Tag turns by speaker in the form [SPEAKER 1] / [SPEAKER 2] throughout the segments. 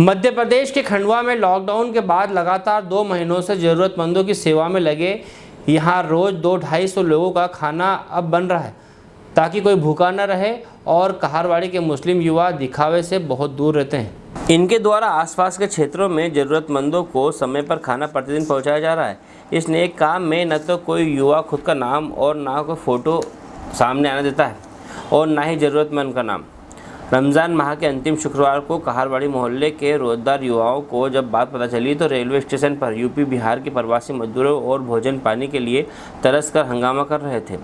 [SPEAKER 1] मध्य प्रदेश के खंडवा में लॉकडाउन के बाद लगातार दो महीनों से ज़रूरतमंदों की सेवा में लगे। यहाँ रोज़ दो ढाई सौ लोगों का खाना अब बन रहा है, ताकि कोई भूखा न रहे और कहारवाड़ी के मुस्लिम युवा दिखावे से बहुत दूर रहते हैं। इनके द्वारा आसपास के क्षेत्रों में ज़रूरतमंदों को समय पर खाना प्रतिदिन पहुँचाया जा रहा है। इस नेक काम में न तो कोई युवा खुद का नाम और ना कोई फ़ोटो सामने आने देता है, और ना ही ज़रूरतमंद का नाम। रमज़ान माह के अंतिम शुक्रवार को कहारवाड़ी मोहल्ले के रोज़गार युवाओं को जब बात पता चली तो रेलवे स्टेशन पर यूपी, बिहार के प्रवासी मजदूरों और भोजन पानी के लिए तरस कर हंगामा कर रहे थे।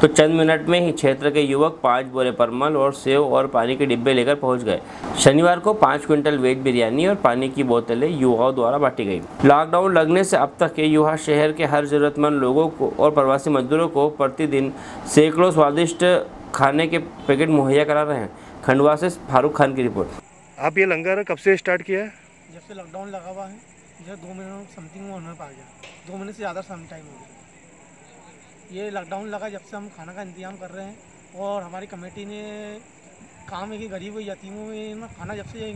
[SPEAKER 1] तो चंद मिनट में ही क्षेत्र के युवक पाँच बोरे परमल और सेव और पानी के डिब्बे लेकर पहुँच गए। शनिवार को पाँच क्विंटल वेज बिरयानी और पानी की बोतलें युवाओं द्वारा बांटी गई। लॉकडाउन लगने से अब तक के युवा शहर के हर जरूरतमंद लोगों को और प्रवासी मजदूरों को प्रतिदिन सैकड़ों स्वादिष्ट खाने के पैकेट मुहैया करा रहे हैं। खंडवा से फारूक खान की रिपोर्ट।
[SPEAKER 2] आप ये लंगर कब से स्टार्ट किया है?
[SPEAKER 3] जब से लॉकडाउन लगा हुआ है जो दो महीनों समथिंग में होने पा गया। दो महीने से ज़्यादा सम टाइम हो गया। ये लॉकडाउन लगा जब से हम खाना का इंतज़ाम कर रहे हैं और हमारी कमेटी ने काम है कि गरीब यतीमों में खाना जब से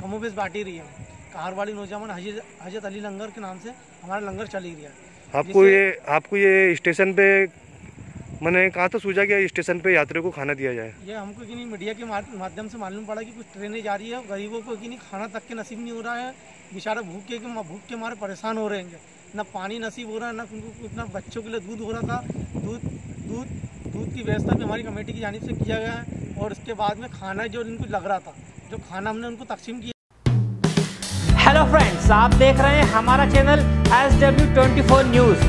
[SPEAKER 3] कमो बेश बांटी रही है। कार कारवाड़ी नौजवान हज़रत हज़रत अली लंगर के नाम से हमारा लंगर चल ही रहा है
[SPEAKER 2] आपको ये आपको ये स्टेशन पे मैंने कहा था सूझा कि स्टेशन पे यात्रियों को खाना दिया जाए?
[SPEAKER 3] ये हमको कि नहीं मीडिया के माध्यम से मालूम पड़ा कि कुछ ट्रेनें जा रही है गरीबों को कि नहीं खाना तक के नसीब नहीं हो रहा है। बेचारा भूख के भूख के मारे परेशान हो रहे हैं। ना पानी नसीब हो रहा है ना उनको इतना बच्चों के लिए दूध हो रहा था। दूध दूध दूध की व्यवस्था भी हमारी कमेटी की जानब से किया गया है और उसके बाद में खाना जो इनको लग रहा था जो खाना हमने उनको तकसीम किया।
[SPEAKER 1] हेलो फ्रेंड्स आप देख रहे हैं हमारा channel S W twenty four news